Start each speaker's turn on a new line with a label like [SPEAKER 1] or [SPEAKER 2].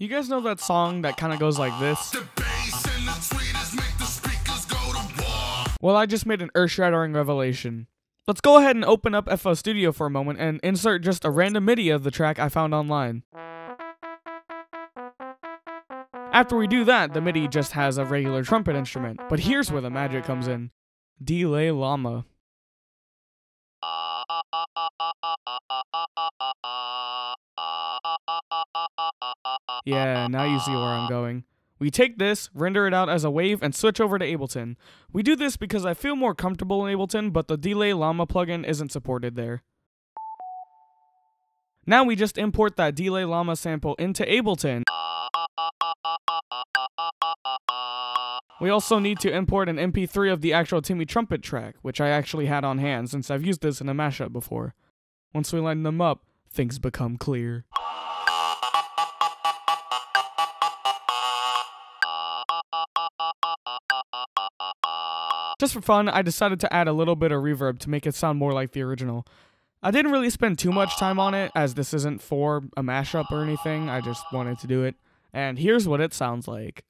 [SPEAKER 1] You guys know that song that kind of goes like this? Well, I just made an earth shattering revelation. Let's go ahead and open up FL Studio for a moment and insert just a random MIDI of the track I found online. After we do that, the MIDI just has a regular trumpet instrument. But here's where the magic comes in. Delay Lama. Yeah, now you see where I'm going. We take this, render it out as a wave, and switch over to Ableton. We do this because I feel more comfortable in Ableton, but the Delay Lama plugin isn't supported there. Now we just import that Delay Lama sample into Ableton. We also need to import an MP3 of the actual Timmy Trumpet track, which I actually had on hand since I've used this in a mashup before. Once we line them up, things become clear. Just for fun, I decided to add a little bit of reverb to make it sound more like the original. I didn't really spend too much time on it, as this isn't for a mashup or anything, I just wanted to do it. And here's what it sounds like.